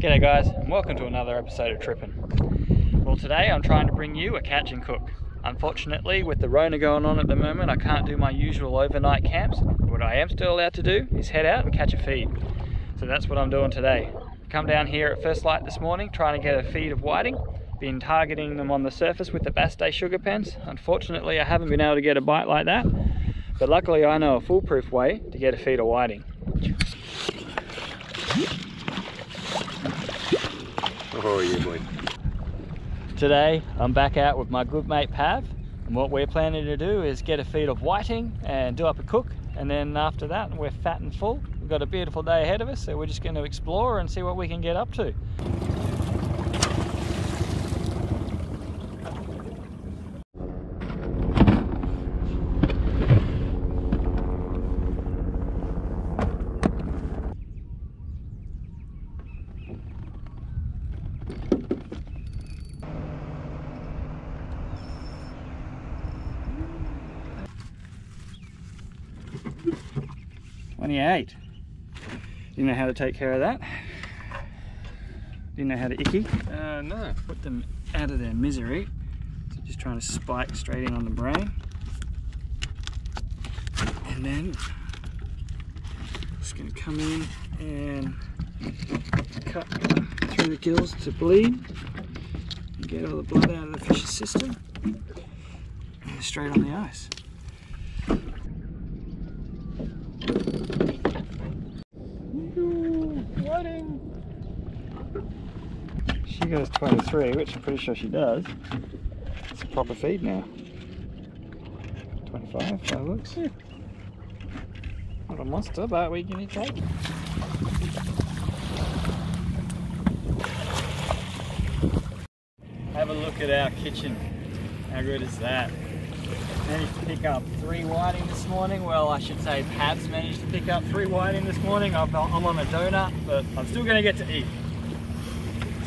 G'day guys, and welcome to another episode of Trippin'. Well today I'm trying to bring you a catch and cook. Unfortunately, with the Rona going on at the moment, I can't do my usual overnight camps. What I am still allowed to do is head out and catch a feed. So that's what I'm doing today. Come down here at first light this morning, trying to get a feed of whiting. Been targeting them on the surface with the Bassday Sugapens. Unfortunately, I haven't been able to get a bite like that. But luckily I know a foolproof way to get a feed of whiting. Boy. Today I'm back out with my good mate Pav and what we're planning to do is get a feed of whiting and do up a cook and then after that we're fat and full. We've got a beautiful day ahead of us so we're just going to explore and see what we can get up to. Twenty-eight. Didn't know how to take care of that. Didn't know how to icky. Uh, no. Put them out of their misery. So just trying to spike straight in on the brain. And then just gonna come in and cut through the gills to bleed and get all the blood out of the fish's system and straight on the ice. Goes 23, which I'm pretty sure she does. It's a proper feed now. 25, by the looks. Not a monster, but we can take it. Have a look at our kitchen. How good is that? Managed to pick up three whiting this morning. Well, I should say Pav's managed to pick up three whiting this morning. I'm on a donut, but I'm still going to get to eat.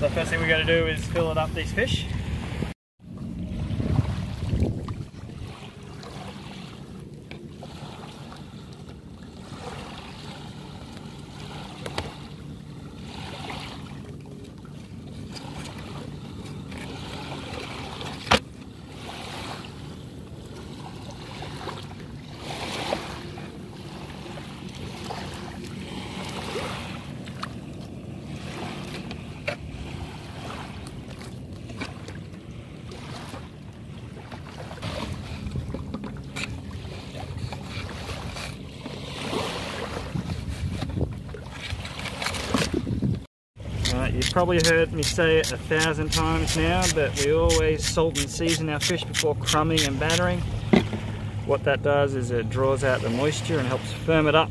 So first thing we got to do is fill it up these fish. Uh, you've probably heard me say it a thousand times now, but we always salt and season our fish before crumbing and battering. What that does is it draws out the moisture and helps firm it up.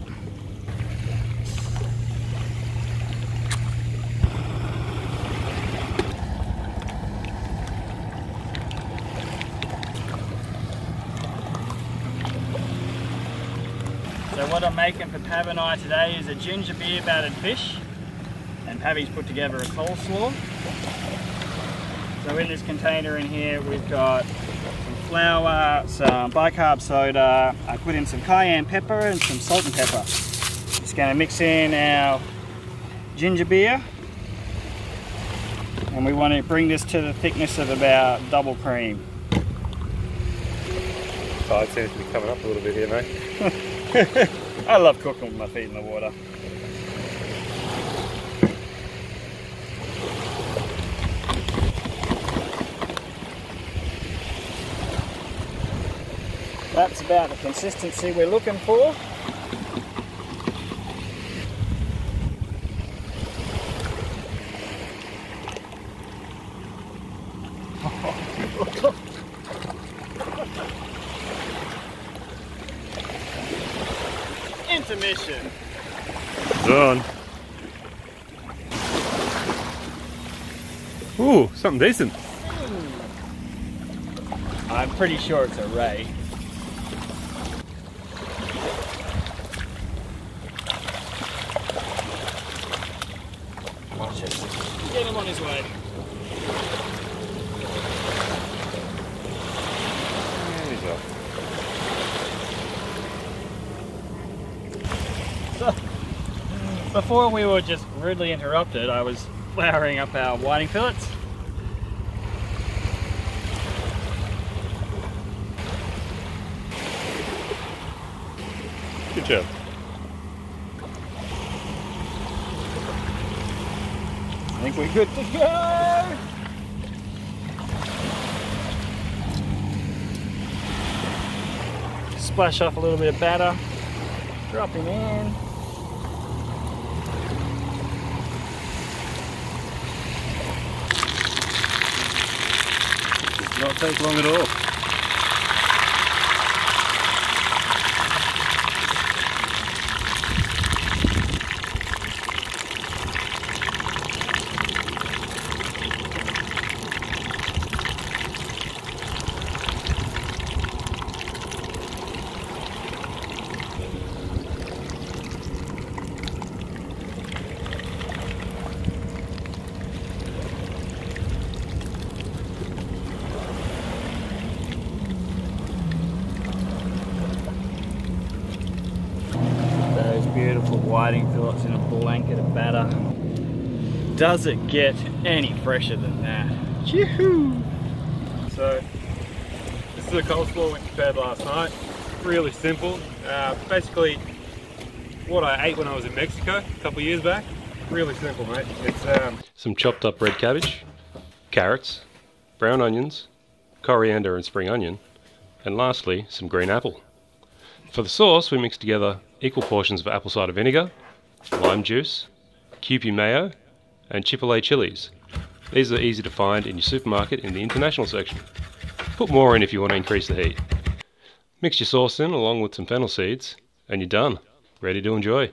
So what I'm making for Pav and I today is a ginger beer battered fish and Pavy's put together a coleslaw. So in this container in here we've got some flour, some bicarb soda, I put in some cayenne pepper and some salt and pepper. Just going to mix in our ginger beer and we want to bring this to the thickness of about double cream. Tide seems to be coming up a little bit here, mate. I love cooking with my feet in the water. That's about the consistency we're looking for. Intermission. Done. Ooh, something decent. I'm pretty sure it's a ray. Watch. Get him on his way. There you go. Before we were just rudely interrupted, I was flouring up our whiting fillets. Good job. I think we're good to go. Splash off a little bit of batter, drop him in. Does not take long at all. Those beautiful whiting fillets in a blanket of batter. Does it get any fresher than that? Yoo-hoo! So, this is a coleslaw we prepared last night. Really simple. Uh, basically, what I ate when I was in Mexico a couple years back. Really simple, mate. It's um, some chopped up red cabbage, carrots, brown onions, coriander and spring onion, and lastly, some green apple. For the sauce, we mix together equal portions of apple cider vinegar, lime juice, Kewpie mayo, and Chipotle chilies. These are easy to find in your supermarket in the international section. Put more in if you want to increase the heat. Mix your sauce in along with some fennel seeds, and you're done. Ready to enjoy.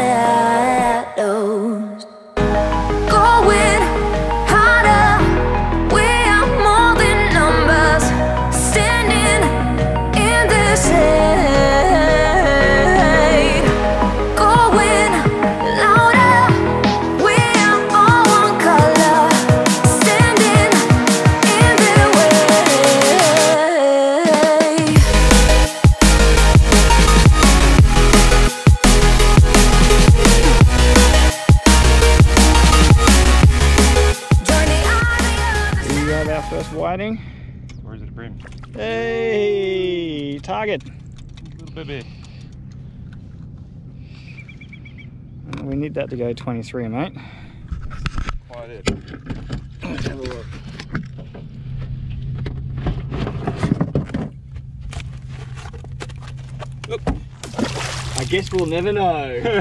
Target. Little baby. Uh, we need that to go 23, mate. Quite it. Let's have a look. I guess we'll never know.